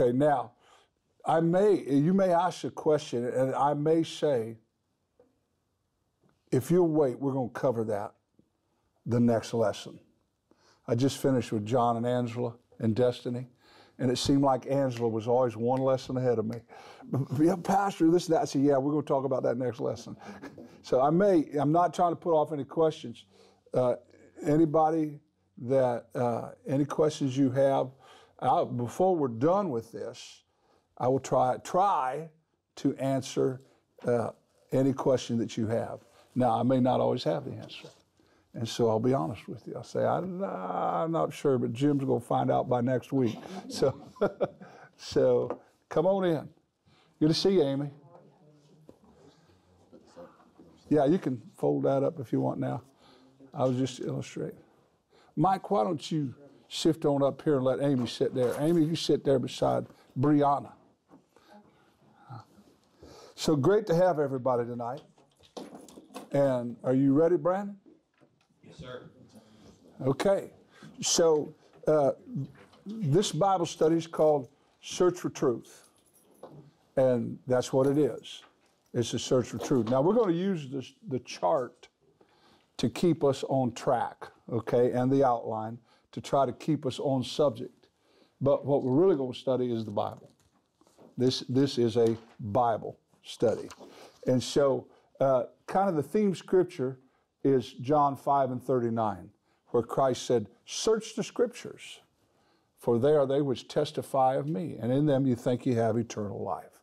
Okay, now, I may, you may ask a question, and I may say, if you'll wait, we're going to cover that the next lesson. I just finished with John and Angela and Destiny, and it seemed like Angela was always one lesson ahead of me. Yeah, Pastor, this, that. I said, yeah, we're going to talk about that next lesson. so I may, I'm not trying to put off any questions. Uh, anybody that, uh, any questions you have, I, before we're done with this, I will try, try to answer uh, any question that you have. Now, I may not always have the answer. And so I'll be honest with you. I'll say, I'm not sure, but Jim's going to find out by next week. So, so come on in. Good to see you, Amy. Yeah, you can fold that up if you want now. I was just illustrating. Mike, why don't you shift on up here and let Amy sit there? Amy, you sit there beside Brianna. So great to have everybody tonight. And are you ready, Brandon? Yes, sir. Okay. So uh, this Bible study is called Search for Truth. And that's what it is. It's a search for truth. Now we're going to use this, the chart to keep us on track, okay, and the outline to try to keep us on subject. But what we're really going to study is the Bible. This, this is a Bible study. And so, uh, kind of the theme scripture is John 5 and 39, where Christ said, Search the scriptures, for they are they which testify of me, and in them you think you have eternal life.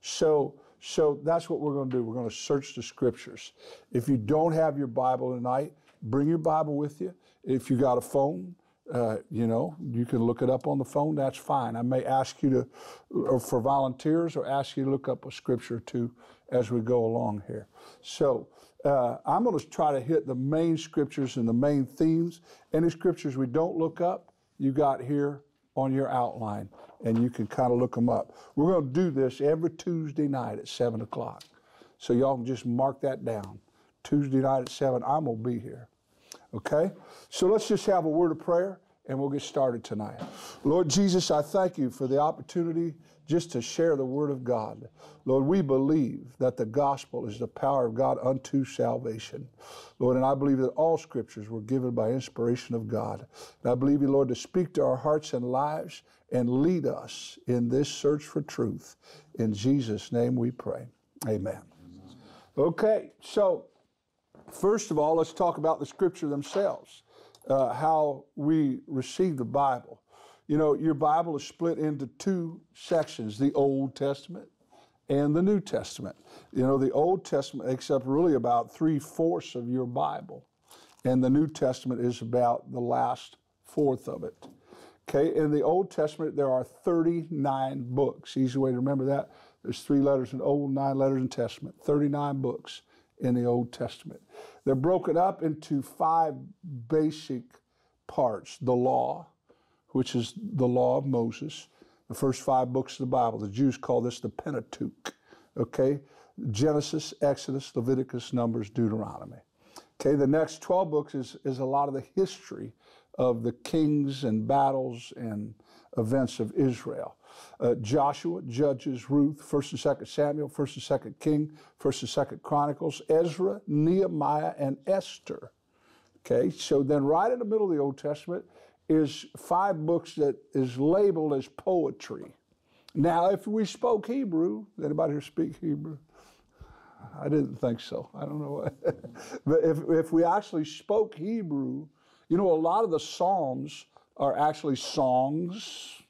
So, so that's what we're going to do. We're going to search the scriptures. If you don't have your Bible tonight, bring your Bible with you. If you got a phone, uh, you know, you can look it up on the phone. That's fine. I may ask you to, or for volunteers, or ask you to look up a scripture or two as we go along here. So uh, I'm going to try to hit the main scriptures and the main themes. Any scriptures we don't look up, you got here on your outline, and you can kind of look them up. We're going to do this every Tuesday night at seven o'clock. So y'all can just mark that down. Tuesday night at seven, I'm going to be here. Okay? So let's just have a word of prayer and we'll get started tonight. Lord Jesus, I thank you for the opportunity just to share the Word of God. Lord, we believe that the gospel is the power of God unto salvation. Lord, and I believe that all scriptures were given by inspiration of God. And I believe you, Lord, to speak to our hearts and lives and lead us in this search for truth. In Jesus' name we pray. Amen. Okay, so First of all, let's talk about the scripture themselves, uh, how we receive the Bible. You know, your Bible is split into two sections the Old Testament and the New Testament. You know, the Old Testament makes up really about three fourths of your Bible, and the New Testament is about the last fourth of it. Okay, in the Old Testament, there are 39 books. Easy way to remember that. There's three letters in Old, nine letters in Testament, 39 books in the Old Testament. They're broken up into five basic parts the law, which is the law of Moses, the first five books of the Bible. The Jews call this the Pentateuch. Okay? Genesis, Exodus, Leviticus, Numbers, Deuteronomy. Okay, the next 12 books is, is a lot of the history of the kings and battles and events of Israel. Uh, Joshua, Judges, Ruth, 1st and 2nd Samuel, 1st and 2nd King, 1st and 2nd Chronicles, Ezra, Nehemiah, and Esther. Okay, so then right in the middle of the Old Testament is five books that is labeled as poetry. Now, if we spoke Hebrew, anybody here speak Hebrew? I didn't think so. I don't know. but if, if we actually spoke Hebrew, you know, a lot of the Psalms are actually songs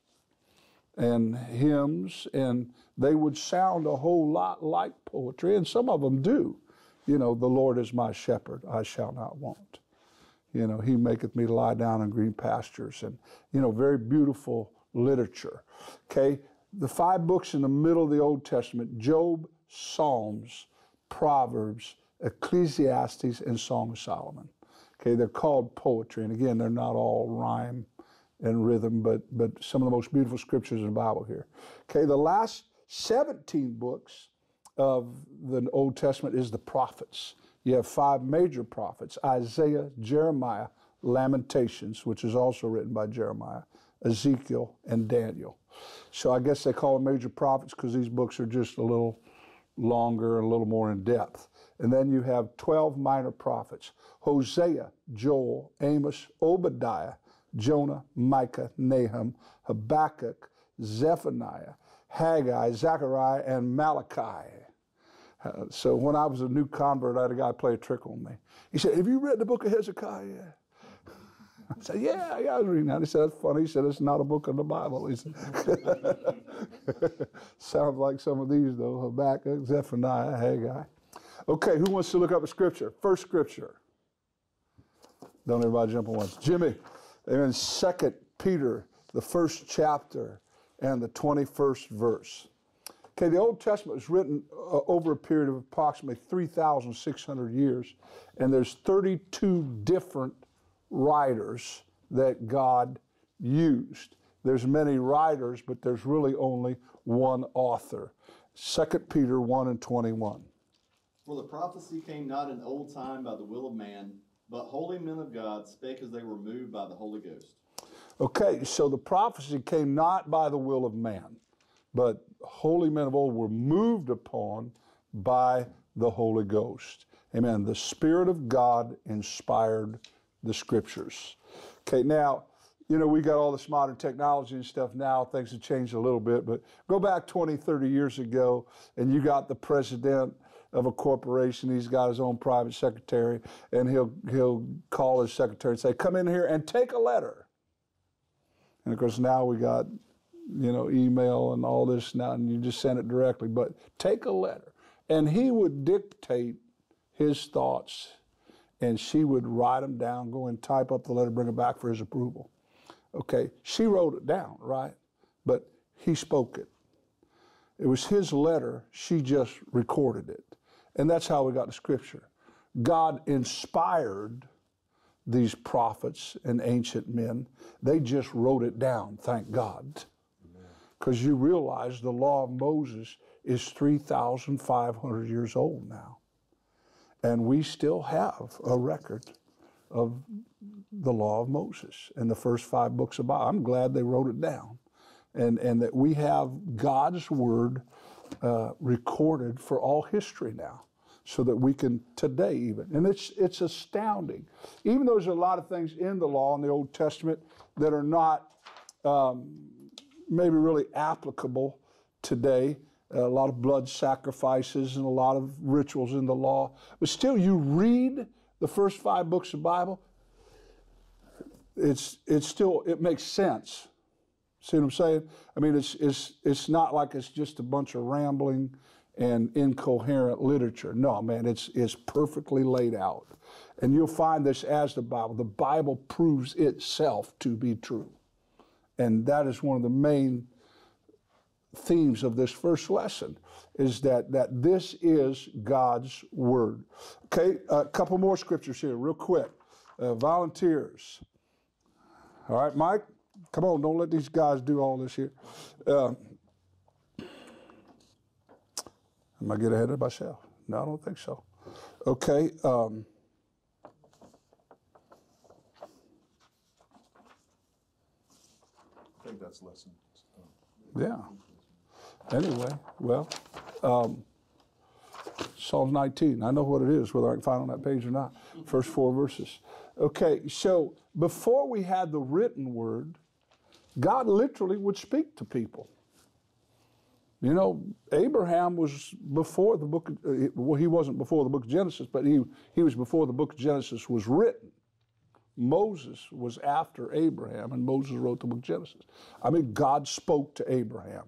and hymns, and they would sound a whole lot like poetry, and some of them do. You know, the Lord is my shepherd, I shall not want. You know, he maketh me lie down in green pastures, and, you know, very beautiful literature. Okay? The five books in the middle of the Old Testament Job, Psalms, Proverbs, Ecclesiastes, and Song of Solomon. Okay, they're called poetry, and again, they're not all rhyme and rhythm, but but some of the most beautiful scriptures in the Bible here. Okay, the last 17 books of the Old Testament is the prophets. You have five major prophets Isaiah, Jeremiah, Lamentations, which is also written by Jeremiah, Ezekiel, and Daniel. So I guess they call them major prophets because these books are just a little longer and a little more in depth. And then you have 12 minor prophets Hosea, Joel, Amos, Obadiah, Jonah, Micah, Nahum, Habakkuk, Zephaniah, Haggai, Zechariah, and Malachi. Uh, so when I was a new convert, I had a guy play a trick on me. He said, Have you read the book of Hezekiah? I said, Yeah, yeah, I was reading that. He said, That's funny. He said, It's not a book of the Bible. He said, Sounds like some of these, though Habakkuk, Zephaniah, Haggai. Okay, who wants to look up a scripture? First scripture. Don't everybody jump on once. Jimmy, in Second Peter, the first chapter and the 21st verse. Okay, the Old Testament was written uh, over a period of approximately 3,600 years, and there's 32 different writers that God used. There's many writers, but there's really only one author. 2 Peter 1 and 21. For the prophecy came not in old time by the will of man, but holy men of God spake as they were moved by the Holy Ghost. Okay, so the prophecy came not by the will of man, but holy men of old were moved upon by the Holy Ghost. Amen. The Spirit of God inspired the scriptures. Okay, now, you know, we got all this modern technology and stuff now. Things have changed a little bit, but go back 20, 30 years ago, and you got the president of a corporation. He's got his own private secretary, and he'll he'll call his secretary and say, "Come in here and take a letter." And of course, now we got you know email and all this now, and you just send it directly. But take a letter, and he would dictate his thoughts, and she would write them down, go and type up the letter, bring it back for his approval. Okay, she wrote it down, right? But he spoke it. It was his letter, she just recorded it. And that's how we got to Scripture. God inspired these prophets and ancient men. They just wrote it down, thank God. Because you realize the law of Moses is 3,500 years old now. And we still have a record of the law of Moses and the first five books of Bible. I'm glad they wrote it down. And, and that we have God's word uh, recorded for all history now so that we can today even. And it's, it's astounding. Even though there's a lot of things in the law in the Old Testament that are not um, maybe really applicable today, a lot of blood sacrifices and a lot of rituals in the law, but still you read the first five books of the Bible, it's, it's still, it makes sense. See what I'm saying? I mean, it's, it's, it's not like it's just a bunch of rambling and incoherent literature. No, man, it's, it's perfectly laid out. And you'll find this as the Bible. The Bible proves itself to be true. And that is one of the main themes of this first lesson is that, that this is God's Word. Okay, a couple more scriptures here, real quick. Uh, volunteers. All right, Mike, come on, don't let these guys do all this here. Uh, Am I get ahead of myself? No, I don't think so. Okay. Um, I think that's lesson. yeah. Anyway, well, um, Psalm 19. I know what it is, whether I can find on that page or not. First four verses. Okay, so before we had the written word, God literally would speak to people. You know, Abraham was before the book, uh, of, well, he wasn't before the book of Genesis, but he, he was before the book of Genesis was written. Moses was after Abraham, and Moses wrote the book of Genesis. I mean, God spoke to Abraham,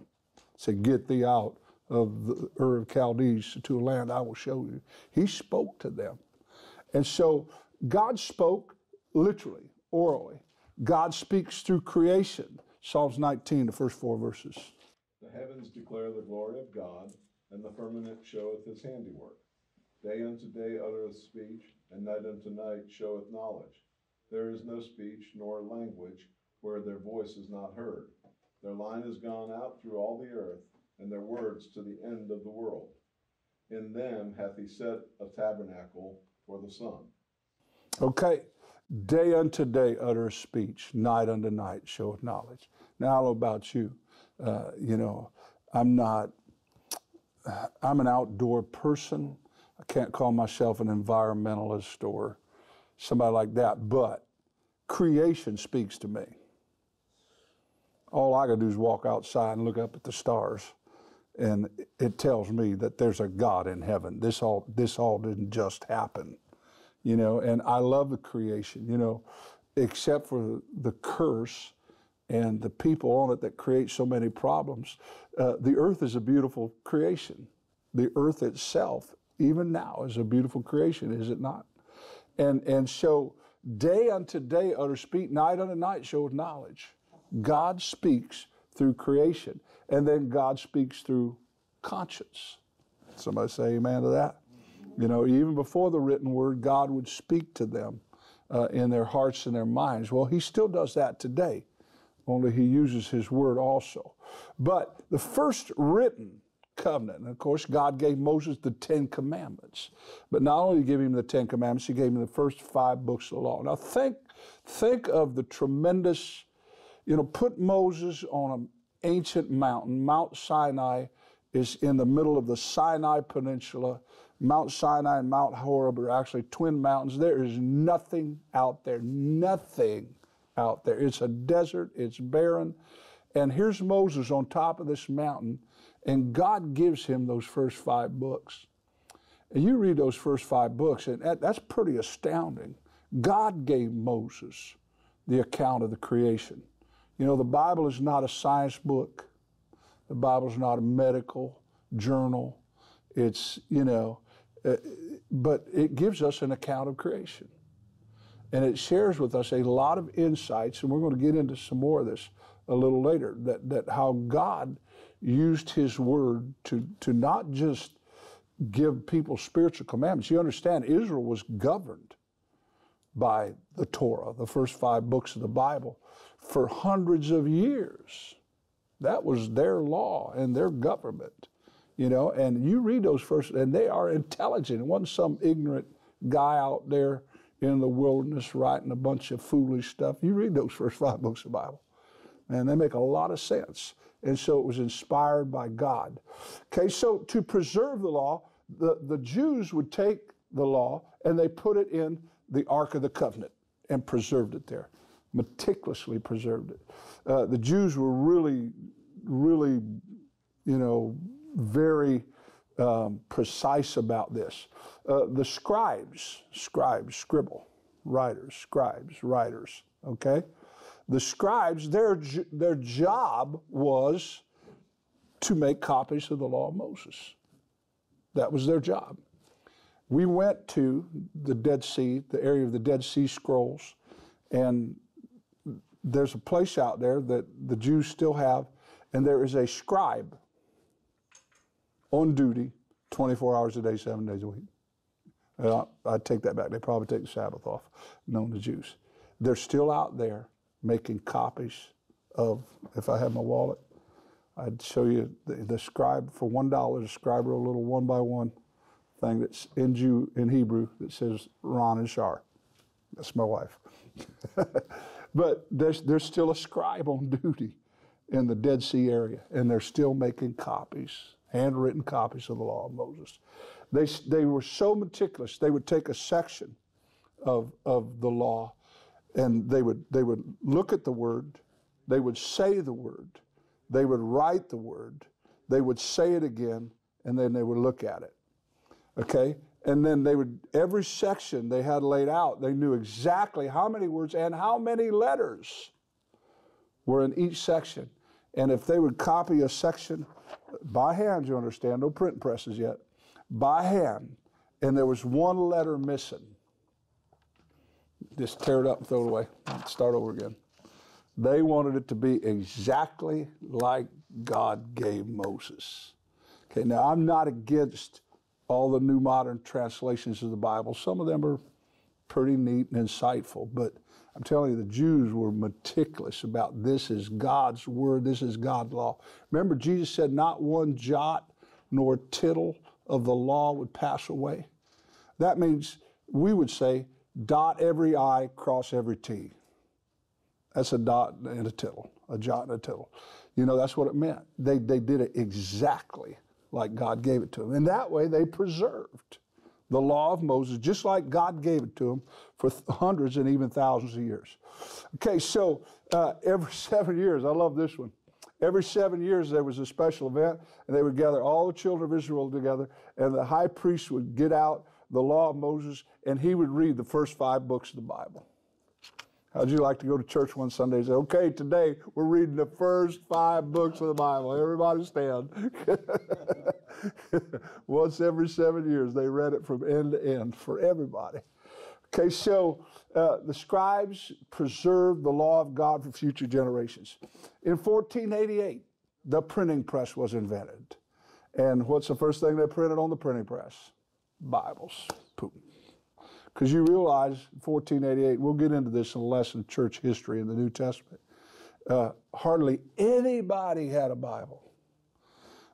said, Get thee out of the Ur of Chaldees to a land I will show you. He spoke to them. And so God spoke literally, orally. God speaks through creation. Psalms 19, the first four verses. Heavens declare the glory of God, and the firmament showeth his handiwork. Day unto day uttereth speech, and night unto night showeth knowledge. There is no speech nor language where their voice is not heard. Their line is gone out through all the earth, and their words to the end of the world. In them hath he set a tabernacle for the sun. Okay, Day unto day uttereth speech, night unto night showeth knowledge. Now, about you. Uh, you know, I'm not, I'm an outdoor person. I can't call myself an environmentalist or somebody like that, but creation speaks to me. All I got to do is walk outside and look up at the stars, and it tells me that there's a God in heaven. This all this all didn't just happen, you know. And I love the creation, you know, except for the curse and the people on it that create so many problems. Uh, the earth is a beautiful creation. The earth itself, even now, is a beautiful creation, is it not? And and so day unto day utter speak, night unto night showeth knowledge. God speaks through creation, and then God speaks through conscience. Somebody say amen to that? You know, even before the written word, God would speak to them uh, in their hearts and their minds. Well, He still does that today, only He uses His word also. But the first written covenant, and of course, God gave Moses the Ten Commandments. But not only gave him the Ten Commandments, He gave him the first five books of the law. Now, think, think of the tremendous you know, put Moses on an ancient mountain. Mount Sinai is in the middle of the Sinai Peninsula. Mount Sinai and Mount Horeb are actually twin mountains. There is nothing out there, nothing out there. It's a desert, it's barren. And here's Moses on top of this mountain, and God gives him those first five books. And you read those first five books, and that, that's pretty astounding. God gave Moses the account of the creation. You know, the Bible is not a science book. The Bible is not a medical journal. It's, you know, uh, but it gives us an account of creation. And it shares with us a lot of insights, and we're going to get into some more of this a little later, that, that how God used his word to, to not just give people spiritual commandments. You understand, Israel was governed by the Torah, the first five books of the Bible for hundreds of years. That was their law and their government, you know. And you read those first, and they are intelligent. It wasn't some ignorant guy out there in the wilderness writing a bunch of foolish stuff. You read those first five books of the Bible, and they make a lot of sense. And so it was inspired by God. Okay, so to preserve the law, the, the Jews would take the law and they put it in the Ark of the Covenant and preserved it there meticulously preserved it. Uh, the Jews were really, really, you know, very um, precise about this. Uh, the scribes, scribes, scribble, writers, scribes, writers, okay? The scribes, their, their job was to make copies of the law of Moses. That was their job. We went to the Dead Sea, the area of the Dead Sea Scrolls, and there's a place out there that the Jews still have, and there is a scribe on duty 24 hours a day, seven days a week. Uh, I take that back. They probably take the Sabbath off, known to Jews. They're still out there making copies of, if I had my wallet, I'd show you the, the scribe for one dollar. The scribe wrote a little one by one thing that's in Jew in Hebrew that says Ron and Shar. That's my wife. But there's, there's still a scribe on duty in the Dead Sea area, and they're still making copies, handwritten copies of the law of Moses. They, they were so meticulous, they would take a section of, of the law and they would, they would look at the word, they would say the word, they would write the word, they would say it again, and then they would look at it. Okay? and then they would every section they had laid out they knew exactly how many words and how many letters were in each section and if they would copy a section by hand you understand no print presses yet by hand and there was one letter missing just tear it up and throw it away start over again they wanted it to be exactly like god gave moses okay now i'm not against all the new modern translations of the Bible. Some of them are pretty neat and insightful, but I'm telling you, the Jews were meticulous about this is God's word, this is God's law. Remember, Jesus said, Not one jot nor tittle of the law would pass away. That means we would say dot every I, cross every T. That's a dot and a tittle, a jot and a tittle. You know, that's what it meant. They, they did it exactly like God gave it to them. And that way they preserved the law of Moses, just like God gave it to them for hundreds and even thousands of years. Okay, so uh, every seven years, I love this one. Every seven years, there was a special event, and they would gather all the children of Israel together, and the high priest would get out the law of Moses, and he would read the first five books of the Bible. How'd you like to go to church one Sunday and say, okay, today we're reading the first five books of the Bible. Everybody stand. Once every seven years, they read it from end to end for everybody. Okay, so uh, the scribes preserved the law of God for future generations. In 1488, the printing press was invented. And what's the first thing they printed on the printing press? Bibles. Poop. Because you realize, 1488, we'll get into this in a lesson, church history in the New Testament. Uh, hardly anybody had a Bible.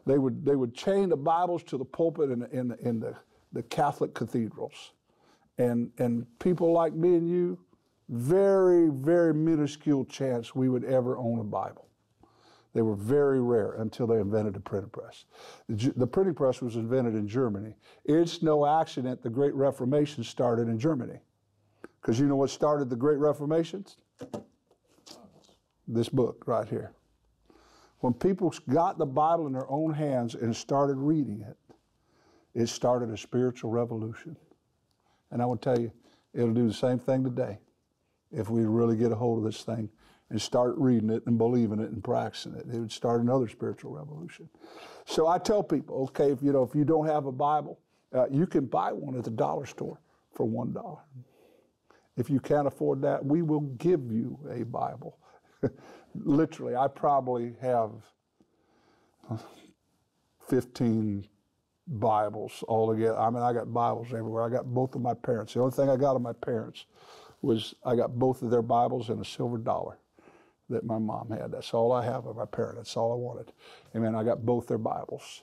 They would, they would chain the Bibles to the pulpit in, in, in the, the Catholic cathedrals. And, and people like me and you, very, very minuscule chance we would ever own a Bible. They were very rare until they invented the printing press. The, the, printing press was invented in Germany. It's no accident the Great Reformation started in Germany. Because you know what started the Great Reformation? This book right here. When people got the Bible in their own hands and started reading it, it started a spiritual revolution. And I will tell you, it'll do the same thing today if we really get a hold of this thing and start reading it and believing it and practicing it. It would start another spiritual revolution. So I tell people, okay, if you know if you don't have a Bible, uh, you can buy one at the dollar store for one dollar. If you can't afford that, we will give you a Bible. Literally, I probably have 15 Bibles altogether. I mean, I got Bibles everywhere. I got both of my parents. The only thing I got of my parents was I got both of their Bibles and a silver dollar that my mom had. That's all I have of my parents. That's all I wanted. Amen. I got both their Bibles.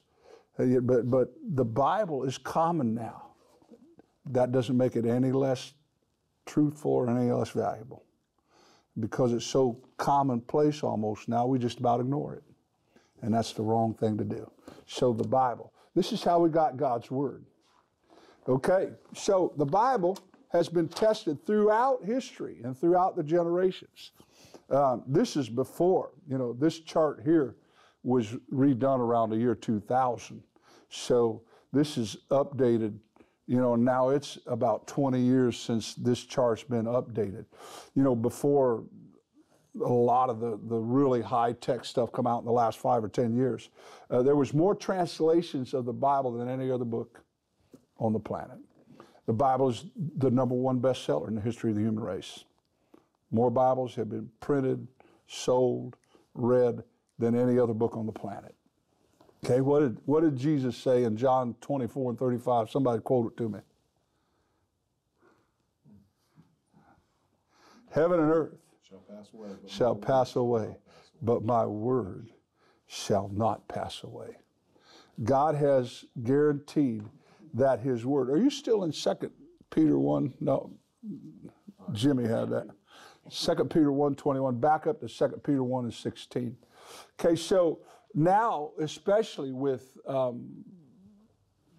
Uh, but, but the Bible is common now. That doesn't make it any less truthful or any less valuable. Because it's so commonplace almost now, we just about ignore it. And that's the wrong thing to do. So the Bible. This is how we got God's Word. Okay, so the Bible has been tested throughout history and throughout the generations. Um, this is before, you know, this chart here was redone around the year 2000. So this is updated, you know, now it's about 20 years since this chart's been updated. You know, before a lot of the, the really high tech stuff come out in the last five or 10 years, uh, there was more translations of the Bible than any other book on the planet. The Bible is the number one bestseller in the history of the human race. More Bibles have been printed, sold, read than any other book on the planet. Okay, what did, what did Jesus say in John 24 and 35? Somebody quote it to me. Heaven and earth pass away, shall pass away, but my word shall not pass away. God has guaranteed that his word. Are you still in Second Peter 1? No. Jimmy had that. 2 Peter 1 21, back up to 2 Peter 1 and 16. Okay, so now, especially with um,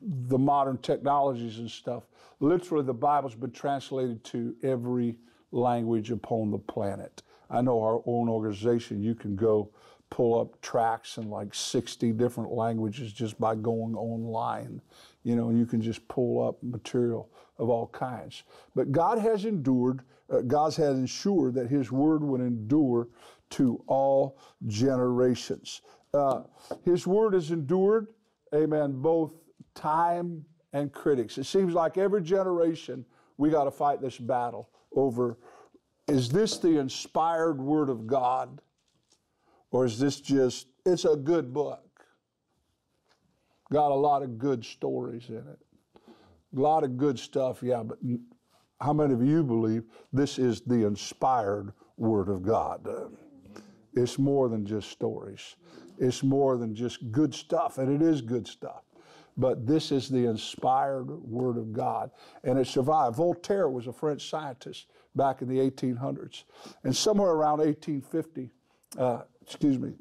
the modern technologies and stuff, literally the Bible's been translated to every language upon the planet. I know our own organization, you can go pull up tracks in like 60 different languages just by going online, you know, you can just pull up material of all kinds. But God has endured uh, God has ensured that His word would endure to all generations. Uh, his word has endured, amen, both time and critics. It seems like every generation we got to fight this battle over is this the inspired word of God or is this just, it's a good book? Got a lot of good stories in it. A lot of good stuff, yeah, but how many of you believe this is the inspired Word of God? It's more than just stories. It's more than just good stuff, and it is good stuff. But this is the inspired Word of God, and it survived. Voltaire was a French scientist back in the 1800s, and somewhere around 1850, uh, excuse me,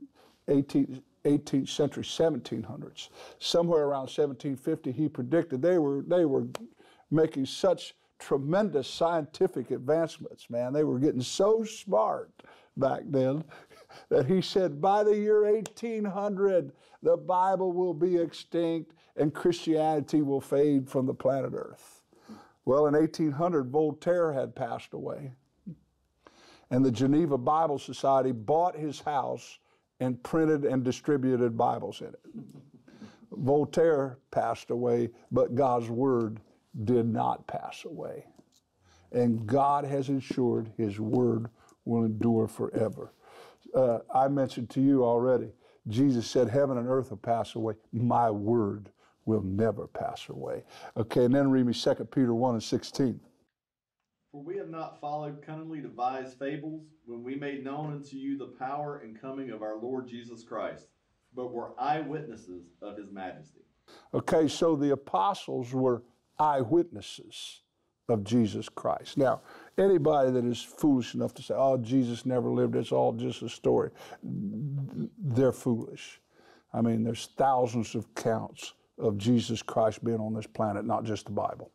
18, 18th century, 1700s, somewhere around 1750, he predicted they were they were making such tremendous scientific advancements. Man, they were getting so smart back then that he said by the year 1800 the Bible will be extinct and Christianity will fade from the planet Earth. Well, in 1800, Voltaire had passed away. And the Geneva Bible Society bought his house and printed and distributed Bibles in it. Voltaire passed away, but God's Word did not pass away. And God has ensured His Word will endure forever. Uh, I mentioned to you already, Jesus said, Heaven and earth will pass away. My Word will never pass away. Okay, and then read me 2 Peter 1 and 16. For we have not followed cunningly devised fables when we made known unto you the power and coming of our Lord Jesus Christ, but were eyewitnesses of his majesty. Okay, so the apostles were eyewitnesses of Jesus Christ. Now, anybody that is foolish enough to say, oh, Jesus never lived, it's all just a story, they're foolish. I mean, there's thousands of counts of Jesus Christ being on this planet, not just the Bible.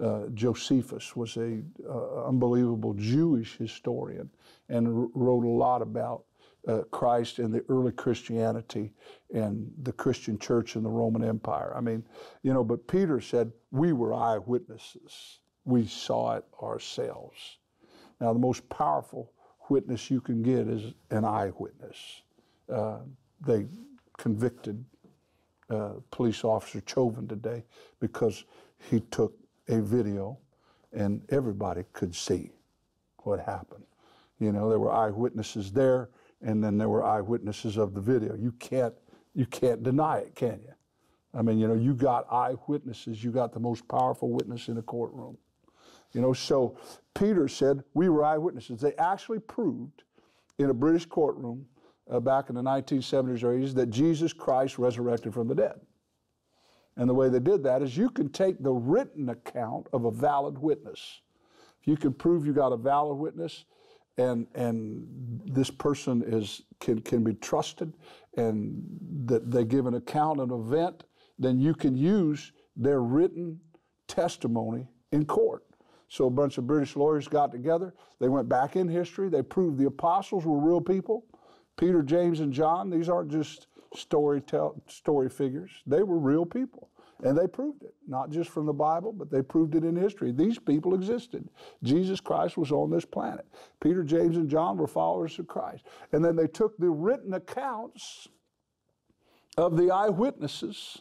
Uh, Josephus was a uh, unbelievable Jewish historian and wrote a lot about uh, Christ and the early Christianity and the Christian church in the Roman Empire. I mean, you know, but Peter said, We were eyewitnesses. We saw it ourselves. Now, the most powerful witness you can get is an eyewitness. Uh, they convicted uh, police officer Chauvin today because he took a video and everybody could see what happened. You know, there were eyewitnesses there and then there were eyewitnesses of the video. You can't you can't deny it, can you? I mean, you know, you got eyewitnesses, you got the most powerful witness in a courtroom. You know, so Peter said, We were eyewitnesses. They actually proved in a British courtroom uh, back in the 1970s or 80s that Jesus Christ resurrected from the dead. And the way they did that is you can take the written account of a valid witness. If you can prove you got a valid witness and and this person is can can be trusted and that they give an account of an event, then you can use their written testimony in court. So a bunch of British lawyers got together, they went back in history, they proved the apostles were real people. Peter, James, and John, these aren't just story tell, story figures. They were real people. And they proved it, not just from the Bible, but they proved it in history. These people existed. Jesus Christ was on this planet. Peter, James, and John were followers of Christ. And then they took the written accounts of the eyewitnesses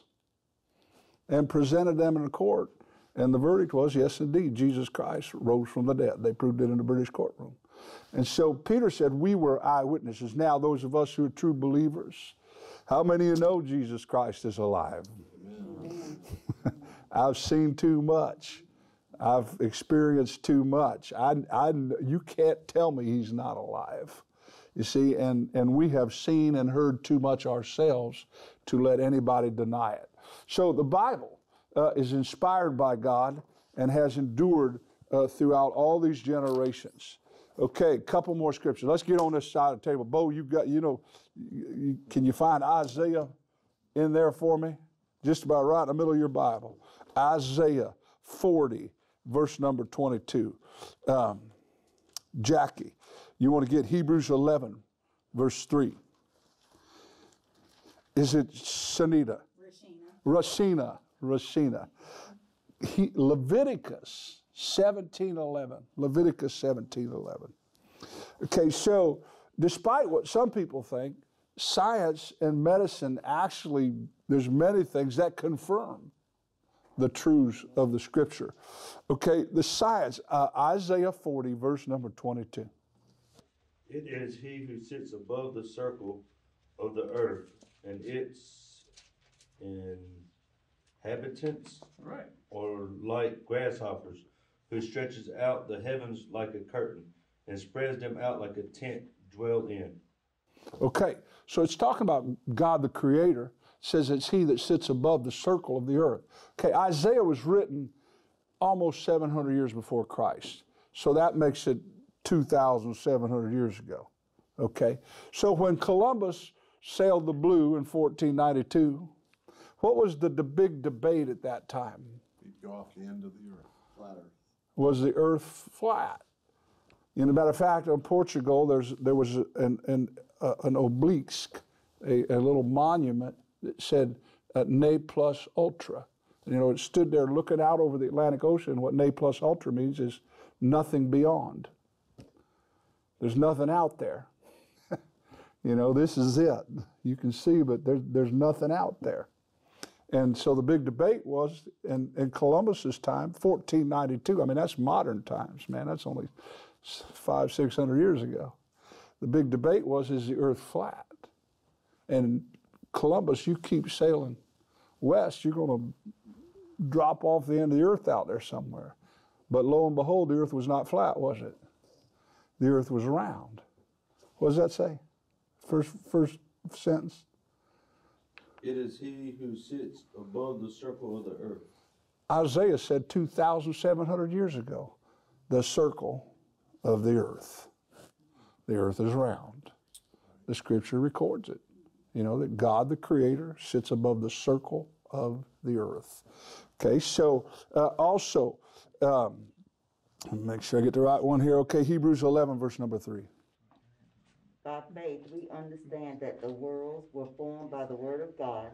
and presented them in a court. And the verdict was yes, indeed, Jesus Christ rose from the dead. They proved it in the British courtroom. And so Peter said, We were eyewitnesses. Now, those of us who are true believers, how many of you know Jesus Christ is alive? I've seen too much. I've experienced too much. I, I, you can't tell me he's not alive. You see, and, and we have seen and heard too much ourselves to let anybody deny it. So the Bible uh, is inspired by God and has endured uh, throughout all these generations. Okay, a couple more scriptures. Let's get on this side of the table. Bo, you've got, you know, you, can you find Isaiah in there for me? Just about right in the middle of your Bible. Isaiah 40, verse number 22. Um, Jackie, you want to get Hebrews 11, verse 3. Is it Sanita? Rashina. Rashina. He, Leviticus 17:11. Leviticus 17:11. Okay, so despite what some people think, science and medicine actually there's many things that confirm the truths of the scripture. Okay, the science, uh, Isaiah 40, verse number 22. It is he who sits above the circle of the earth, and its inhabitants Right. are like grasshoppers, who stretches out the heavens like a curtain, and spreads them out like a tent dwell in. Okay, so it's talking about God the Creator says it's he that sits above the circle of the earth. Okay, Isaiah was written almost 700 years before Christ. So that makes it 2,700 years ago. Okay, so when Columbus sailed the blue in 1492, what was the, the big debate at that time? He'd go off the end of the earth. Flat earth. Was the earth flat? In a matter of fact, in Portugal, there's, there was an, an, uh, an obelisk, a, a little monument that said uh, Ne plus ultra. You know, it stood there looking out over the Atlantic Ocean. What Ne plus ultra means is nothing beyond. There's nothing out there. you know, this is it. You can see, but there's, there's nothing out there. And so the big debate was in, in Columbus's time, 1492. I mean, that's modern times, man. That's only five, six hundred years ago. The big debate was, is the earth flat? And Columbus, you keep sailing west, you're going to drop off the end of the earth out there somewhere. But lo and behold, the earth was not flat, was it? The earth was round. What does that say? First, first sentence. It is he who sits above the circle of the earth. Isaiah said 2,700 years ago, the circle of the earth. The earth is round. The scripture records it. You know, that God the Creator sits above the circle of the earth. Okay, so uh, also, um, make sure I get the right one here. Okay, Hebrews 11, verse number 3. By faith, we understand that the worlds were formed by the word of God,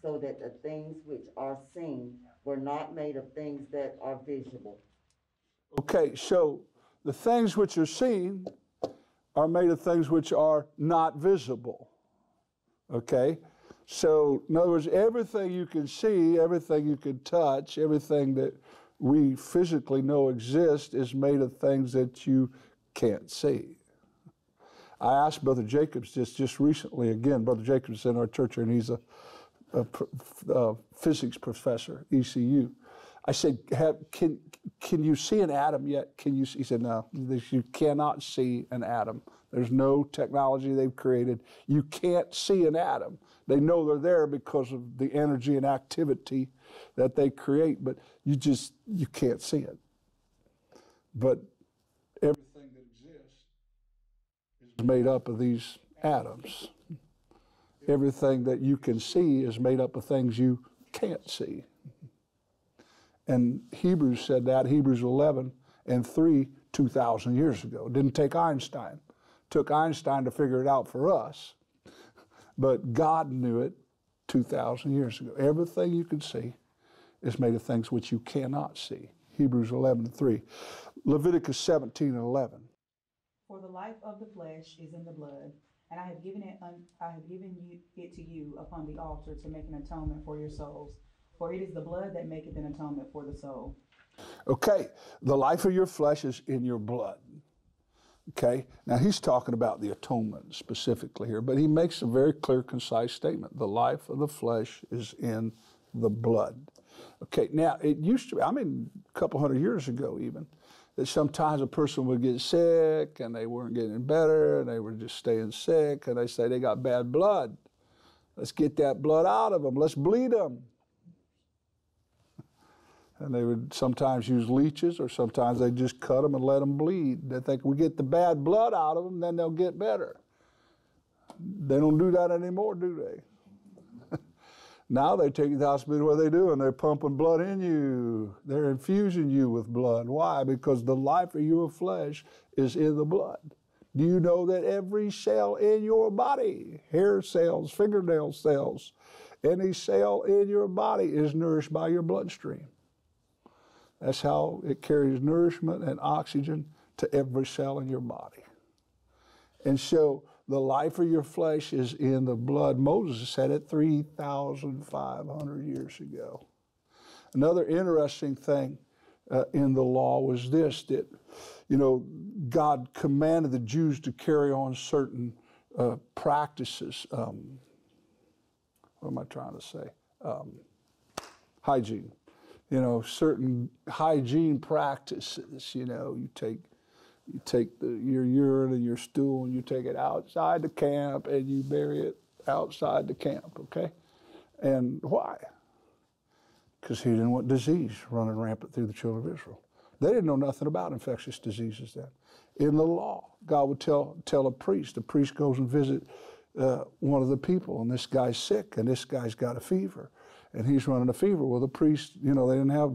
so that the things which are seen were not made of things that are visible. Okay, so the things which are seen are made of things which are not visible. Okay? So, in other words, everything you can see, everything you can touch, everything that we physically know exists is made of things that you can't see. I asked Brother Jacobs just, just recently, again, Brother Jacobs is in our church, and he's a, a, a uh, physics professor, ECU. I said, can, can you see an atom yet? Can you see? He said, no, you cannot see an atom. There's no technology they've created. You can't see an atom. They know they're there because of the energy and activity that they create, but you just, you can't see it. But everything that exists made up of these atoms. Everything that you can see is made up of things you can't see. And Hebrews said that, Hebrews 11 and 3, 2,000 years ago. It didn't take Einstein. It took Einstein to figure it out for us. But God knew it 2,000 years ago. Everything you can see is made of things which you cannot see. Hebrews 11 and 3. Leviticus 17 and 11. For the life of the flesh is in the blood, and I have given it un- I have given you it to you upon the altar to make an atonement for your souls. For it is the blood that maketh an atonement for the soul. Okay, the life of your flesh is in your blood. Okay, now he's talking about the atonement specifically here, but he makes a very clear, concise statement. The life of the flesh is in the blood. Okay, now it used to, I mean, a couple hundred years ago even, that sometimes a person would get sick and they weren't getting better and they were just staying sick and they say they got bad blood. Let's get that blood out of them, let's bleed them and they would sometimes use leeches or sometimes they just cut them and let them bleed. They think we get the bad blood out of them, then they'll get better. They don't do that anymore, do they? Now they take you to the hospital, what are they doing? They're pumping blood in you. They're infusing you with blood. Why? Because the life of your flesh is in the blood. Do you know that every cell in your body, hair cells, fingernail cells, any cell in your body is nourished by your bloodstream? That's how it carries nourishment and oxygen to every cell in your body. And so the life of your flesh is in the blood. Moses said it 3,500 years ago. Another interesting thing uh, in the law was this that, you know, God commanded the Jews to carry on certain uh, practices. Um, what am I trying to say? Um, hygiene you know, certain hygiene practices. You know, you take you take the, your urine and your stool and you take it outside the camp and you bury it outside the camp. Okay, And why? Because he didn't want disease running rampant through the children of Israel. They didn't know nothing about infectious diseases then. In the law, God would tell, tell a priest, the priest goes and visit uh, one of the people, and this guy's sick, and this guy's got a fever, and he's running a fever. Well, the priest, you know, they didn't have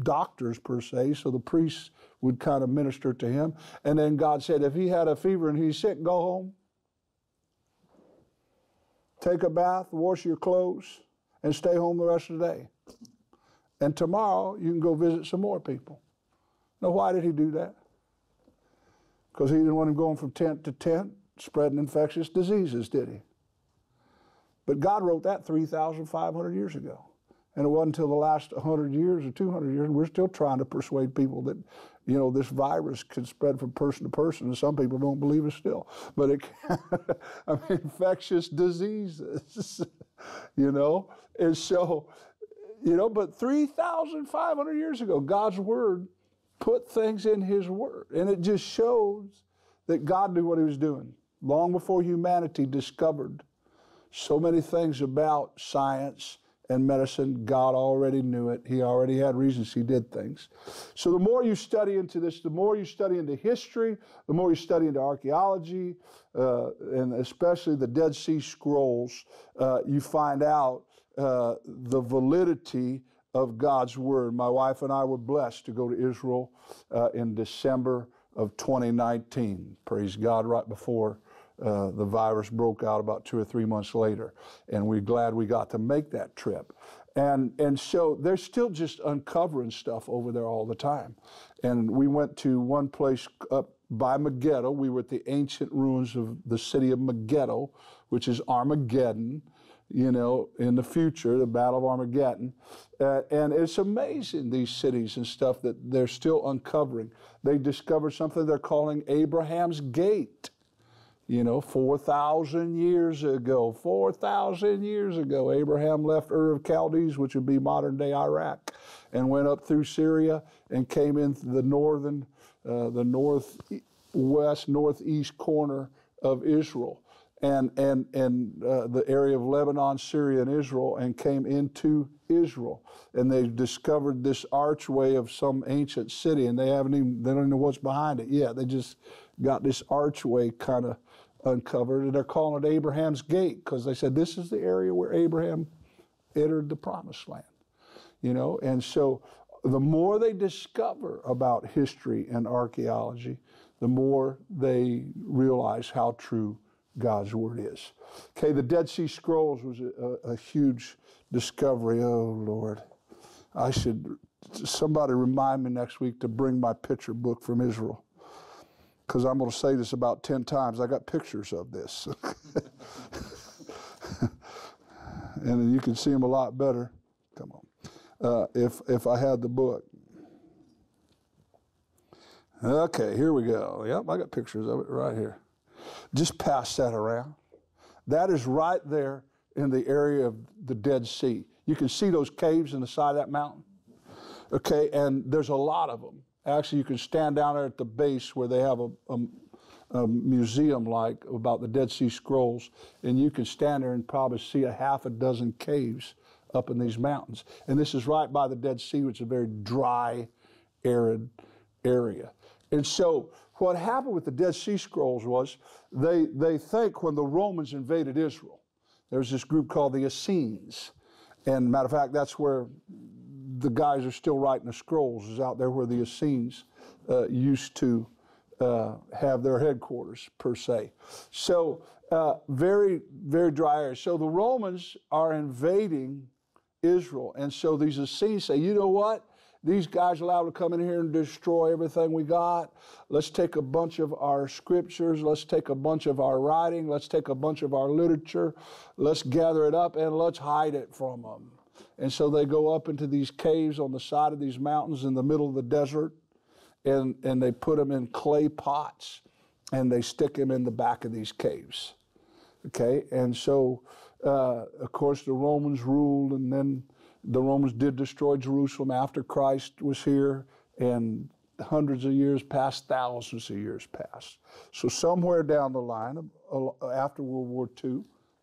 doctors per se, so the priest would kind of minister to him. And then God said, if he had a fever and he's sick, go home, take a bath, wash your clothes, and stay home the rest of the day. And tomorrow you can go visit some more people. Now, why did he do that? Because he didn't want him going from tent to tent spreading infectious diseases, did he? But God wrote that 3,500 years ago. And it wasn't until the last 100 years or 200 years, and we're still trying to persuade people that, you know, this virus can spread from person to person, and some people don't believe it still. But it, I mean, infectious diseases, you know? And so, you know, but 3,500 years ago, God's Word put things in His Word. And it just shows that God knew what He was doing long before humanity discovered so many things about science and medicine. God already knew it. He already had reasons He did things. So the more you study into this, the more you study into history, the more you study into archaeology, uh, and especially the Dead Sea Scrolls, uh, you find out uh, the validity of God's Word. My wife and I were blessed to go to Israel uh, in December of 2019. Praise God, right before uh, the virus broke out about two or three months later. And we're glad we got to make that trip. And, and so they're still just uncovering stuff over there all the time. And we went to one place up by Megiddo. We were at the ancient ruins of the city of Megiddo, which is Armageddon you know, in the future, the Battle of Armageddon. Uh, and it's amazing, these cities and stuff that they're still uncovering. They discovered something they're calling Abraham's Gate. You know, 4,000 years ago, 4,000 years ago, Abraham left Ur of Chaldees, which would be modern day Iraq, and went up through Syria and came into the northern, uh, the northwest, northeast corner of Israel and, and, and uh, the area of Lebanon, Syria, and Israel, and came into Israel. And they discovered this archway of some ancient city, and they haven't even, they don't even know what's behind it yet. They just got this archway kind of uncovered, and they're calling it Abraham's Gate because they said this is the area where Abraham entered the promised land. You know, and so the more they discover about history and archaeology, the more they realize how true God's Word is. Okay, the Dead Sea Scrolls was a, a, huge discovery. Oh, Lord. I should, somebody remind me next week to bring my picture book from Israel. Because I'm going to say this about 10 times. I got pictures of this. and you can see them a lot better. Come on. Uh, if, if I had the book. Okay, here we go. Yep, I got pictures of it right here. Just pass that around. That is right there in the area of the Dead Sea. You can see those caves in the side of that mountain. Okay, and there's a lot of them. Actually, you can stand down there at the base where they have a, a, a museum like about the Dead Sea Scrolls, and you can stand there and probably see a half a dozen caves up in these mountains. And this is right by the Dead Sea, which is a very dry, arid area. And so what happened with the Dead Sea Scrolls was they, they think when the Romans invaded Israel, there was this group called the Essenes. And matter of fact, that's where the guys are still writing the scrolls, is out there where the Essenes uh, used to uh, have their headquarters, per se. So, uh, very, very dry area. So the Romans are invading Israel. And so these Essenes say, you know what? These guys allowed to come in here and destroy everything we got. Let's take a bunch of our scriptures. Let's take a bunch of our writing. Let's take a bunch of our literature. Let's gather it up and let's hide it from them. And so they go up into these caves on the side of these mountains in the middle of the desert and, and they put them in clay pots and they stick them in the back of these caves. Okay, and so uh, of course the Romans ruled and then the Romans did destroy Jerusalem after Christ was here, and hundreds of years passed, thousands of years passed. So somewhere down the line, after World War II,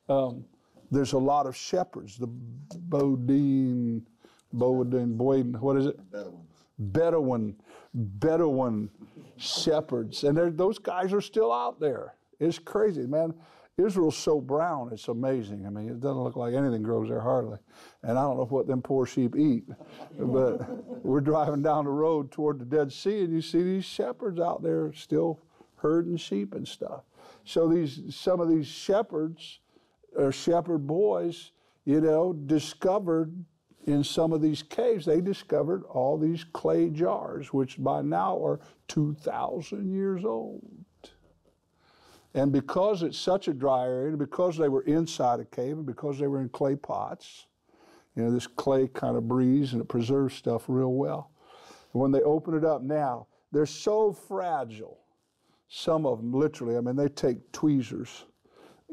um, There's a lot of shepherds. The Bodine, Bodine, Boyden, what is it? Bedouin, Bedouin Bedouin shepherds, and those guys are still out there. It's crazy, man. Israel's so brown, it's amazing. I mean, it doesn't look like anything grows there hardly. And I don't know what them poor sheep eat, but we're driving down the road toward the Dead Sea, and you see these shepherds out there still herding sheep and stuff. So these some of these shepherds or shepherd boys, you know, discovered in some of these caves, they discovered all these clay jars, which by now are 2,000 years old. And because it's such a dry area, and because they were inside a cave, and because they were in clay pots, you know, this clay kind of breathes and it preserves stuff real well. And when they open it up now, they're so fragile. Some of them, literally, I mean, they take tweezers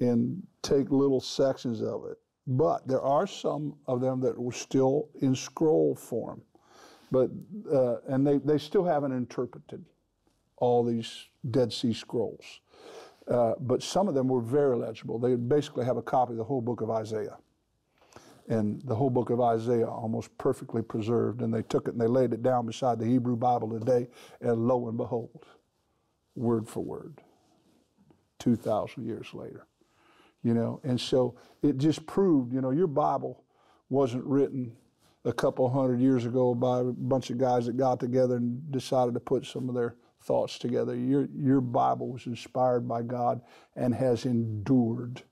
and take little sections of it. But there are some of them that were still in scroll form. But, uh, and they, they still haven't interpreted all these Dead Sea Scrolls. Uh, but some of them were very legible. They basically have a copy of the whole book of Isaiah. And the whole book of Isaiah almost perfectly preserved. And they took it and they laid it down beside the Hebrew Bible today. And lo and behold, word for word, 2,000 years later. You know, and so it just proved, you know, your Bible wasn't written a couple hundred years ago by a bunch of guys that got together and decided to put some of their thoughts together. Your, your Bible was inspired by God and has endured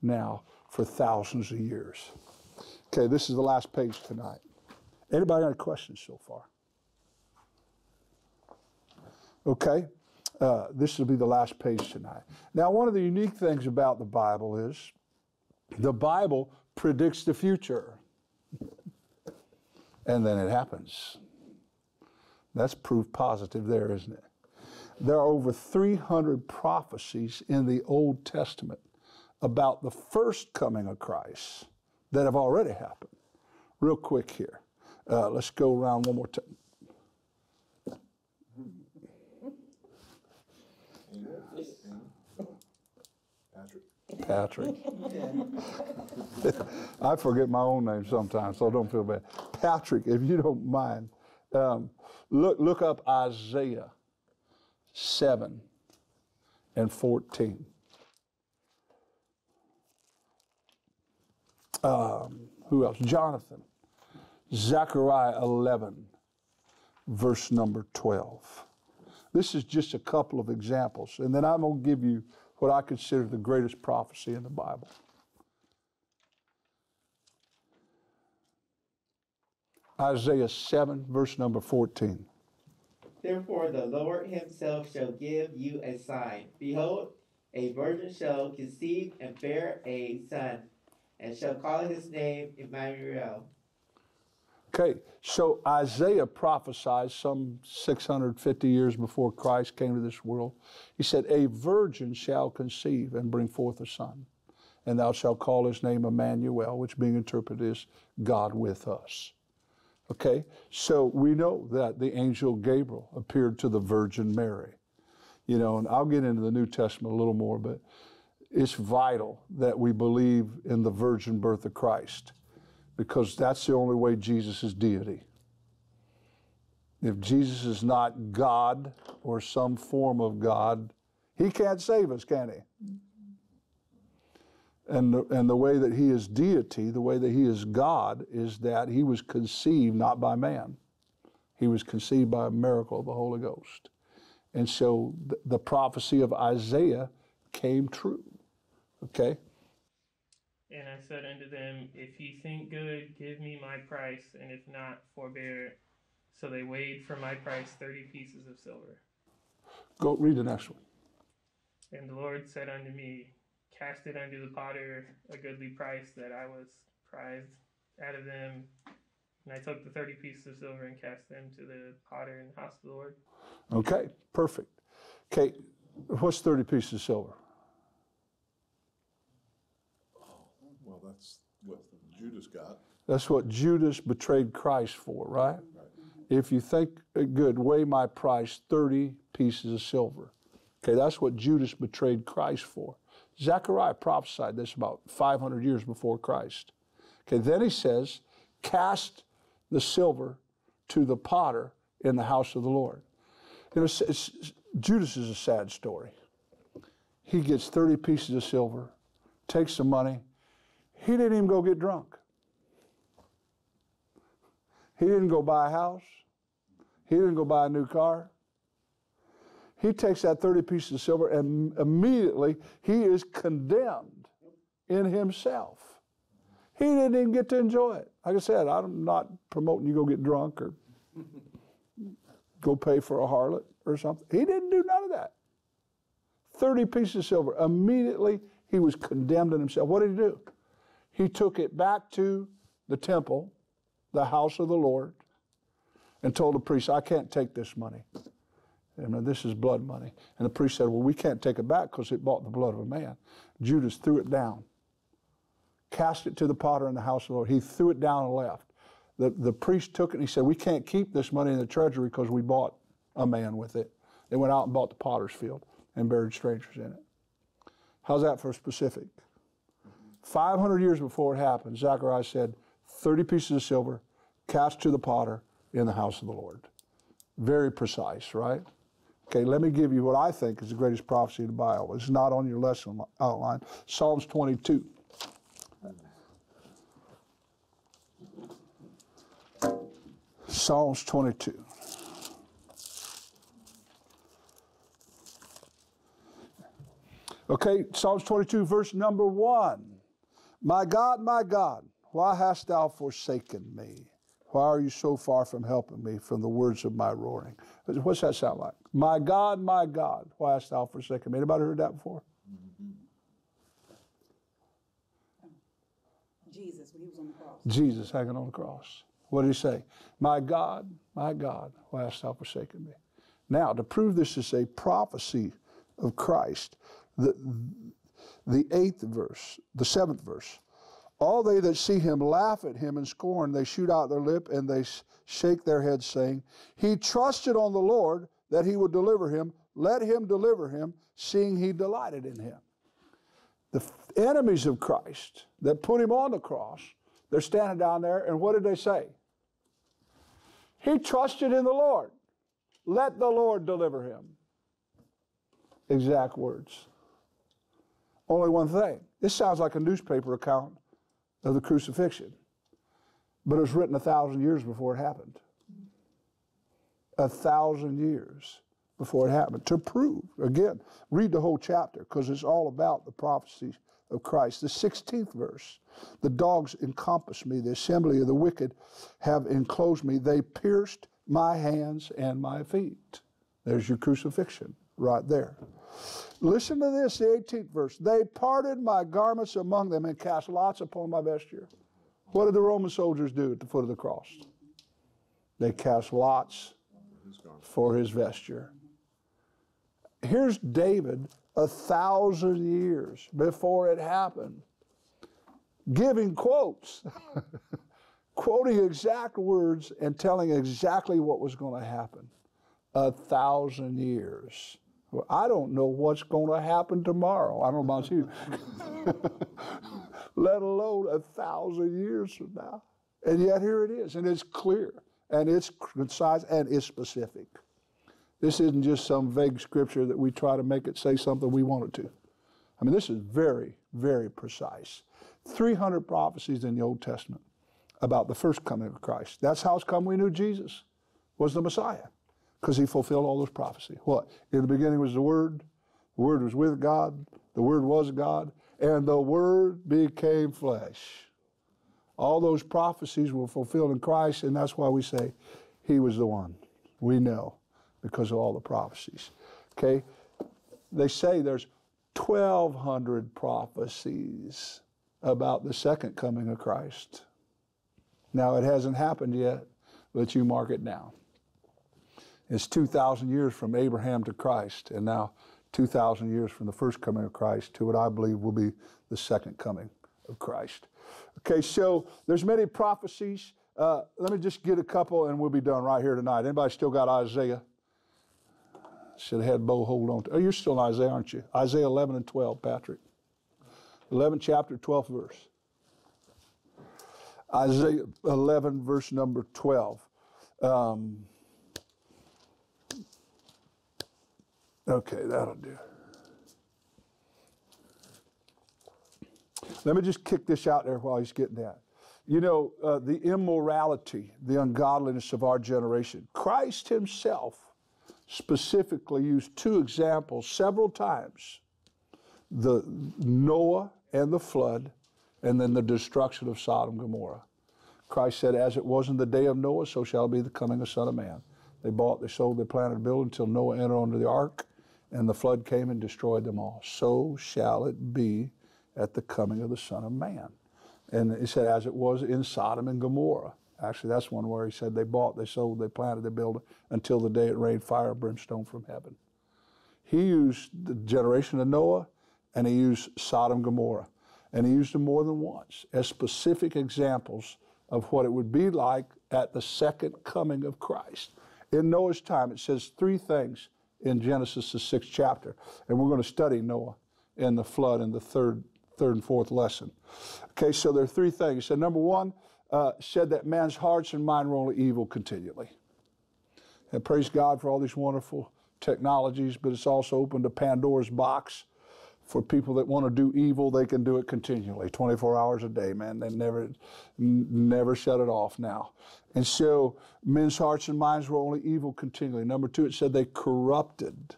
now for thousands of years. Okay, this is the last page tonight. Anybody got any questions so far? Okay, uh, this will be the last page tonight. Now, one of the unique things about the Bible is the Bible predicts the future, and then it happens. That's proof positive there, isn't it? There are over 300 prophecies in the Old Testament about the first coming of Christ that have already happened. Real quick here. Uh, let's go around one more time. Patrick. Patrick. I forget my own name sometimes, so don't feel bad. Patrick, if you don't mind, um, look, look up Isaiah 7 and 14. Um, who else? Jonathan. Zechariah 11, verse number 12. This is just a couple of examples, and then I'm going to give you what I consider the greatest prophecy in the Bible. Isaiah 7, verse number 14. Therefore, the Lord himself shall give you a sign. Behold, a virgin shall conceive and bear a son, and shall call his name Emmanuel. Okay, so Isaiah prophesied some 650 years before Christ came to this world. He said, A virgin shall conceive and bring forth a son, and thou shalt call his name Emmanuel, which being interpreted is God with us. Okay, so we know that the angel Gabriel appeared to the Virgin Mary. You know, and I'll get into the New Testament a little more, but it's vital that we believe in the virgin birth of Christ because that's the only way Jesus is deity. If Jesus is not God or some form of God, he can't save us, can he? And the, and the way that he is deity, the way that he is God, is that he was conceived not by man. He was conceived by a miracle of the Holy Ghost. And so the, the prophecy of Isaiah came true. Okay? And I said unto them, If ye think good, give me my price, and if not, forbear. So they weighed for my price thirty pieces of silver. Go read the next one. And the Lord said unto me, Cast it unto the potter a goodly price that I was prized out of them. And I took the thirty pieces of silver and cast them to the potter in the house of the Lord. Okay, perfect. Okay, what's 30 pieces of silver? Well, that's what Judas got. That's what Judas betrayed Christ for, right? right. If you think good, weigh my price 30 pieces of silver. Okay, that's what Judas betrayed Christ for. Zechariah prophesied this about 500 years before Christ. Okay, then he says, cast the silver to the potter in the house of the Lord. You know, it's, it's, Judas is a sad story. He gets 30 pieces of silver, takes some money. He didn't even go get drunk. He didn't go buy a house. He didn't go buy a new car. He takes that 30 pieces of silver and immediately he is condemned in himself. He didn't even get to enjoy it. Like I said, I'm not promoting you go get drunk or go pay for a harlot or something. He didn't do none of that. 30 pieces of silver. Immediately he was condemned in himself. What did he do? He took it back to the temple, the house of the Lord, and told the priest, I can't take this money. And this is blood money. And the priest said, Well, we can't take it back because it bought the blood of a man. Judas threw it down, cast it to the potter in the house of the Lord. He threw it down and left. The, the priest took it and he said, We can't keep this money in the treasury because we bought a man with it. They went out and bought the potter's field and buried strangers in it. How's that for specific? 500 years before it happened, Zechariah said, 30 pieces of silver cast to the potter in the house of the Lord. Very precise, right? Okay, let me give you what I think is the greatest prophecy of the Bible. It's not on your lesson outline. Psalms 22. Psalms 22. Okay, Psalms 22, verse number one. My God, my God, why hast thou forsaken me? Why are you so far from helping me from the words of my roaring? What's that sound like? My God, my God, why hast thou forsaken me? Anybody heard that before? Jesus, when he was on the cross. Jesus hanging on the cross. What did he say? My God, my God, why hast thou forsaken me? Now, to prove this is a prophecy of Christ, the, the eighth verse, the seventh verse. All they that see him laugh at him in scorn. They shoot out their lip and they shake their heads, saying, He trusted on the Lord that he would deliver him. Let him deliver him, seeing he delighted in him. The enemies of Christ that put him on the cross, they're standing down there, and what did they say? He trusted in the Lord. Let the Lord deliver him. Exact words. Only one thing. This sounds like a newspaper account of the crucifixion, but it was written a thousand years before it happened. A thousand years before it happened. To prove, again, read the whole chapter because it's all about the prophecies of Christ. The 16th verse the dogs encompass me, the assembly of the wicked have enclosed me. They pierced my hands and my feet. There's your crucifixion right there. Listen to this, the 18th verse. They parted my garments among them and cast lots upon my vesture. What did the Roman soldiers do at the foot of the cross? They cast lots for his vesture. Here's David a thousand years before it happened, giving quotes, quoting exact words and telling exactly what was going to happen. A thousand years. I don't know what's going to happen tomorrow. I don't know about you, let alone a thousand years from now. And yet here it is, and it's clear, and it's concise, and it's specific. This isn't just some vague scripture that we try to make it say something we want it to. I mean, this is very, very precise. 300 prophecies in the Old Testament about the first coming of Christ. That's how it's come we knew Jesus was the Messiah because he fulfilled all those prophecies. What? In the beginning was the Word, the Word was with God, the Word was God, and the Word became flesh. All those prophecies were fulfilled in Christ, and that's why we say he was the one. We know because of all the prophecies. Okay? They say there's 1,200 prophecies about the second coming of Christ. Now, it hasn't happened yet, but you mark it down. It's 2,000 years from Abraham to Christ, and now 2,000 years from the first coming of Christ to what I believe will be the second coming of Christ. Okay, so there's many prophecies. Uh, let me just get a couple, and we'll be done right here tonight. Anybody still got Isaiah? Should have had Bo hold on to. Oh, you're still in Isaiah, aren't you? Isaiah 11 and 12, Patrick. 11th chapter, 12th verse. Isaiah 11, verse number 12. Um, okay, that'll do. Let me just kick this out there while he's getting that. You know, uh, the immorality, the ungodliness of our generation. Christ himself specifically used two examples several times the Noah and the flood, and then the destruction of Sodom and Gomorrah. Christ said, As it was in the day of Noah, so shall it be the coming of the Son of Man. They bought, they sold, they planted, built until Noah entered onto the ark, and the flood came and destroyed them all. So shall it be at the coming of the Son of Man. And he said, as it was in Sodom and Gomorrah. Actually, that's one where he said they bought, they sold, they planted, they built until the day it rained fire and brimstone from heaven. He used the generation of Noah and he used Sodom and Gomorrah. And he used them more than once as specific examples of what it would be like at the second coming of Christ. In Noah's time, it says three things in Genesis, the sixth chapter. And we're going to study Noah and the flood in the third third and fourth lesson. Okay, so there are three things. So number one, uh, said that man's hearts and mind were only evil continually. And praise God for all these wonderful technologies, but it's also opened a Pandora's box for people that want to do evil. They can do it continually, 24 hours a day, man. They never, never shut it off now. And so men's hearts and minds were only evil continually. Number two, it said they corrupted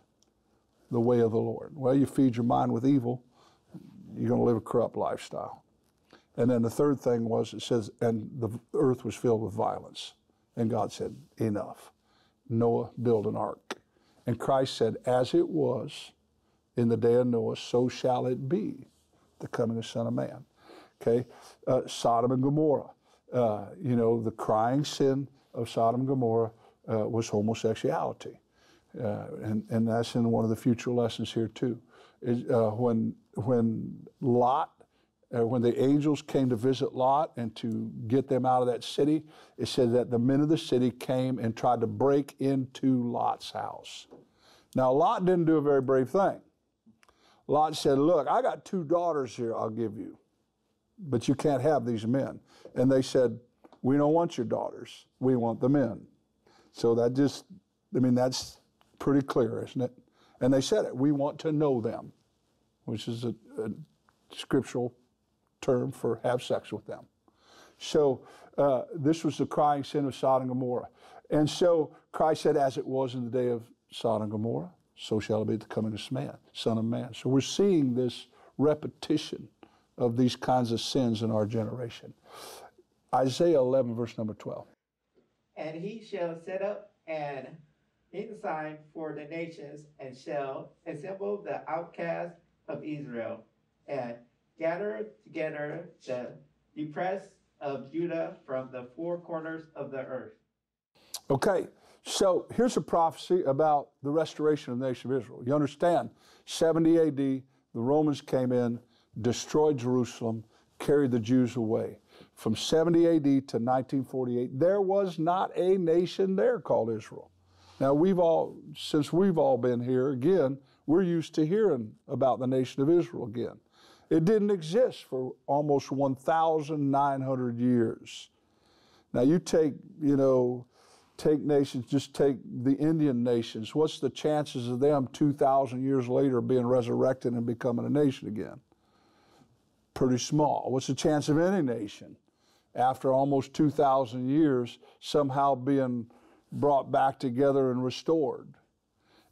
the way of the Lord. Well, you feed your mind with evil, you're going to live a corrupt lifestyle. And then the third thing was it says, and the earth was filled with violence. And God said, enough. Noah built an ark. And Christ said, as it was in the day of Noah, so shall it be the coming of the Son of Man. Okay? Uh, Sodom and Gomorrah. Uh, you know, the crying sin of Sodom and Gomorrah uh, was homosexuality. Uh, and, and that's in one of the future lessons here, too. Is, uh, when, when Lot, uh, when the angels came to visit Lot and to get them out of that city, it said that the men of the city came and tried to break into Lot's house. Now, Lot didn't do a very brave thing. Lot said, Look, I got two daughters here I'll give you, but you can't have these men. And they said, We don't want your daughters, we want the men. So that just, I mean, that's pretty clear, isn't it? And they said it, we want to know them, which is a, a scriptural term for have sex with them. So uh, this was the crying sin of Sodom and Gomorrah. And so Christ said, as it was in the day of Sodom and Gomorrah, so shall it be at the coming of man, Son of Man. So we're seeing this repetition of these kinds of sins in our generation. Isaiah 11, verse number 12. And he shall set up an ensign for the nations, and shall assemble the outcasts of Israel, and gather together the depressed of Judah from the four corners of the earth. Okay, so here's a prophecy about the restoration of the nation of Israel. You understand, 70 AD, the Romans came in, destroyed Jerusalem, carried the Jews away. From 70 AD to 1948, there was not a nation there called Israel. Now, we've all, since we've all been here, again, we're used to hearing about the nation of Israel again. It didn't exist for almost 1,900 years. Now, you take, you know, take nations, just take the Indian nations. What's the chances of them 2,000 years later being resurrected and becoming a nation again? Pretty small. What's the chance of any nation after almost 2,000 years somehow being brought back together and restored?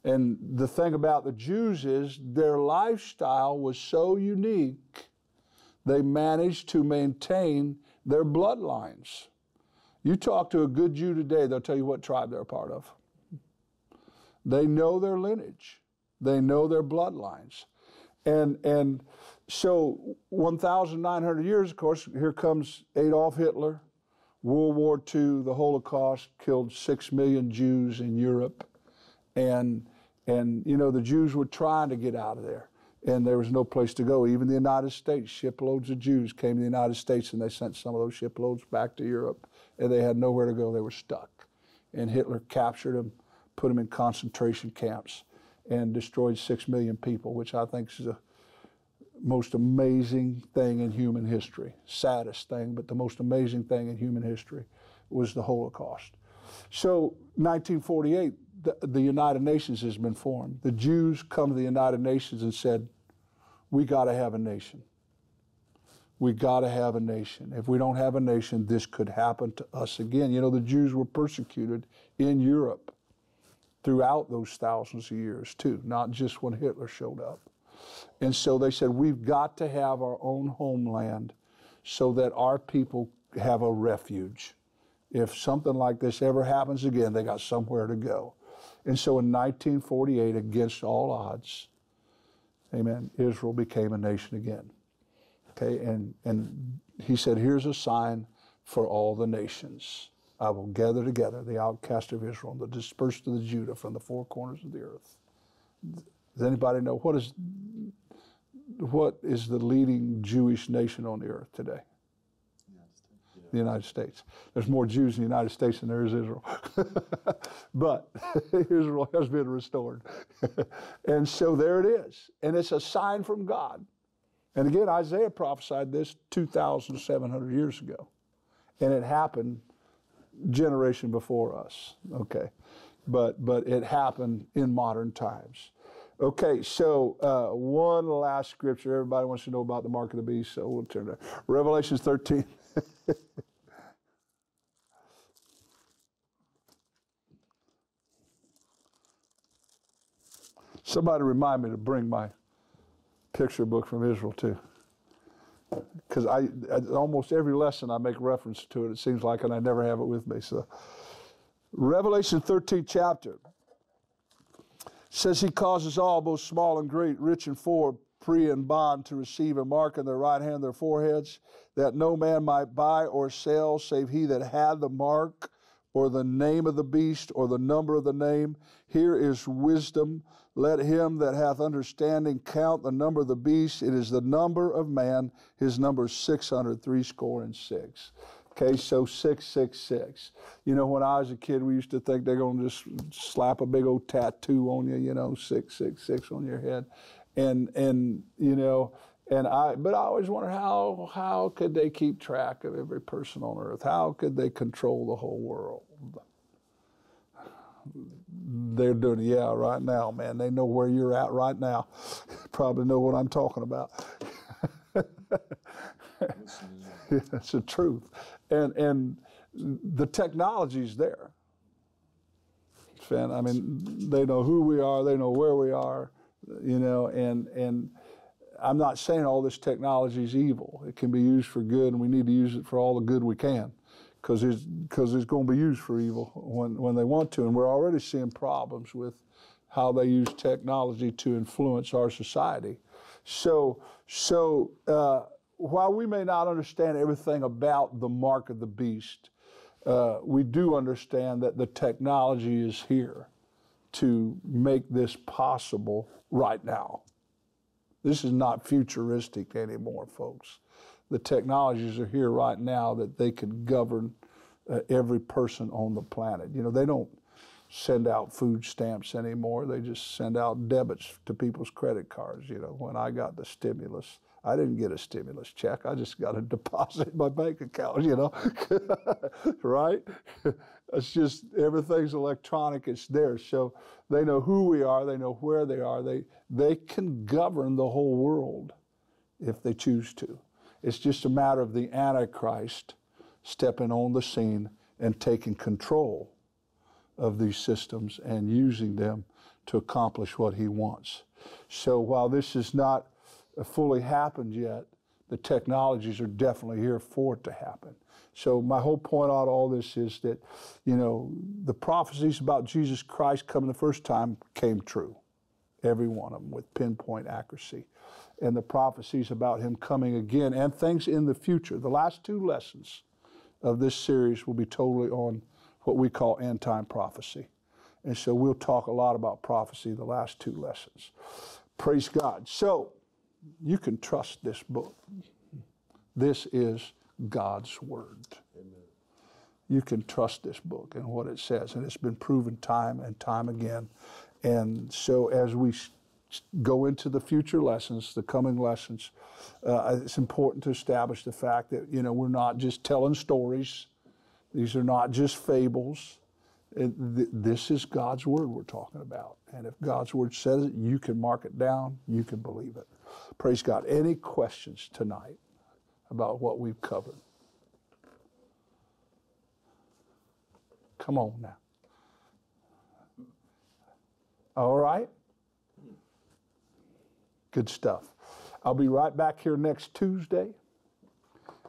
And the thing about the Jews is their lifestyle was so unique, they managed to maintain their bloodlines. You talk to a good Jew today, they'll tell you what tribe they're a part of. They know their lineage, they know their bloodlines. And, and so 1,900 years, of course, here comes Adolf Hitler, World War II, the Holocaust killed six million Jews in Europe. And, and, you know, the Jews were trying to get out of there, and there was no place to go. Even the United States, shiploads of Jews came to the United States, and they sent some of those shiploads back to Europe, and they had nowhere to go. They were stuck. And Hitler captured them, put them in concentration camps, and destroyed six million people, which I think is the most amazing thing in human history. Saddest thing, but the most amazing thing in human history was the Holocaust. So, 1948, the, the United Nations has been formed. The Jews come to the United Nations and said, We got to have a nation. We got to have a nation. If we don't have a nation, this could happen to us again. You know, the Jews were persecuted in Europe throughout those thousands of years, too, not just when Hitler showed up. And so they said, We've got to have our own homeland so that our people have a refuge. If something like this ever happens again, they got somewhere to go. And so in 1948, against all odds, amen, Israel became a nation again. Okay, and, and he said, Here's a sign for all the nations. I will gather together the outcast of Israel and the dispersed of the Judah from the four corners of the earth. Does anybody know what is what is the leading Jewish nation on the earth today? The United States. There's more Jews in the United States than there is Israel. but Israel has been restored. and so there it is. And it's a sign from God. And again, Isaiah prophesied this 2,700 years ago. And it happened generation before us. Okay. But, but it happened in modern times. Okay, so uh, one last scripture. Everybody wants to know about the mark of the beast, so we'll turn to Revelation 13. Somebody remind me to bring my picture book from Israel too. Because I, almost every lesson I make reference to it, it seems like, and I never have it with me. So, Revelation 13 chapter says he causes all, both small and great, rich and poor, free and bond, to receive a mark in their right hand, their foreheads, that no man might buy or sell save he that had the mark or the name of the beast or the number of the name. Here is wisdom. Let him that hath understanding count the number of the beast. It is the number of man. His number is 600, three score and six. Okay, so 666. You know, when I was a kid, we used to think they're going to just slap a big old tattoo on you, you know, 666 on your head. And, and you know, and I, but I always wonder how, how could they keep track of every person on earth? How could they control the whole world? They're doing yeah, right now, man. They know where you're at right now. Probably know what I'm talking about. That's the truth. And, and the technology's there. Fan i mean, they know who we are, they know where we are, you know, and, and I'm not saying all this technology is evil. It can be used for good, and we need to use it for all the good we can because it's, cause it's going to be used for evil when, when they want to. And we're already seeing problems with how they use technology to influence our society. So, so uh, while we may not understand everything about the mark of the beast, uh, we do understand that the technology is here to make this possible right now. This is not futuristic anymore, folks. The technologies are here right now that they can govern uh, every person on the planet. You know, they don't send out food stamps anymore. They just send out debits to people's credit cards. You know, when I got the stimulus, I didn't get a stimulus check. I just got a deposit in my bank account, you know, right? It's just everything's electronic. It's there. So they know who we are. They know where they are. They, they can govern the whole world if they choose to. It's just a matter of the Antichrist stepping on the scene and taking control of these systems and using them to accomplish what he wants. So while this has not fully happened yet, the technologies are definitely here for it to happen. So my whole point out all this is that, you know, the prophecies about Jesus Christ coming the first time came true. Every one of them with pinpoint accuracy. And the prophecies about him coming again and things in the future. The last two lessons of this series will be totally on what we call end time prophecy. And so we'll talk a lot about prophecy the last two lessons. Praise God. So you can trust this book. This is God's Word. Amen. You can trust this book and what it says, and it's been proven time and time again. And so, as we go into the future lessons, the coming lessons, uh, it's important to establish the fact that you know we're not just telling stories. These are not just fables. Th- this is God's word we're talking about, and if God's word says it, you can mark it down. You can believe it. Praise God. Any questions tonight about what we've covered? Come on now. All right. Good stuff. I'll be right back here next Tuesday.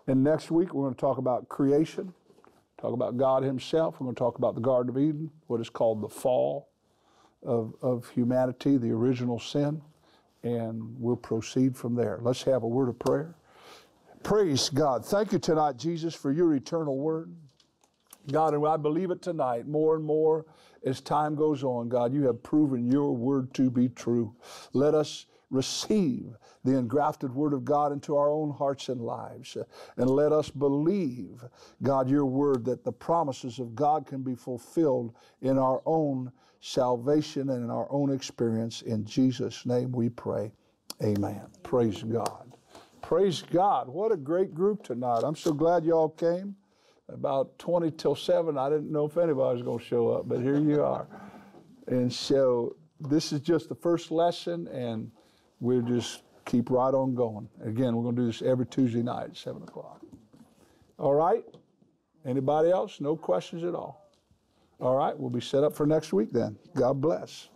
And next week, we're going to talk about creation, talk about God Himself. We're going to talk about the Garden of Eden, what is called the fall of, of humanity, the original sin. And we'll proceed from there. Let's have a word of prayer. Praise God. Thank you tonight, Jesus, for your eternal word. God, and I believe it tonight more and more as time goes on. God, you have proven your word to be true. Let us receive the engrafted word of God into our own hearts and lives. And let us believe, God, your word that the promises of God can be fulfilled in our own salvation and in our own experience. In Jesus' name we pray. Amen. Praise God. Praise God. What a great group tonight. I'm so glad you all came. About 20 till 7, I didn't know if anybody was going to show up, but here you are. And so this is just the first lesson, and we'll just keep right on going. Again, we're going to do this every Tuesday night at 7 o'clock. All right? Anybody else? No questions at all. All right, we'll be set up for next week then. God bless.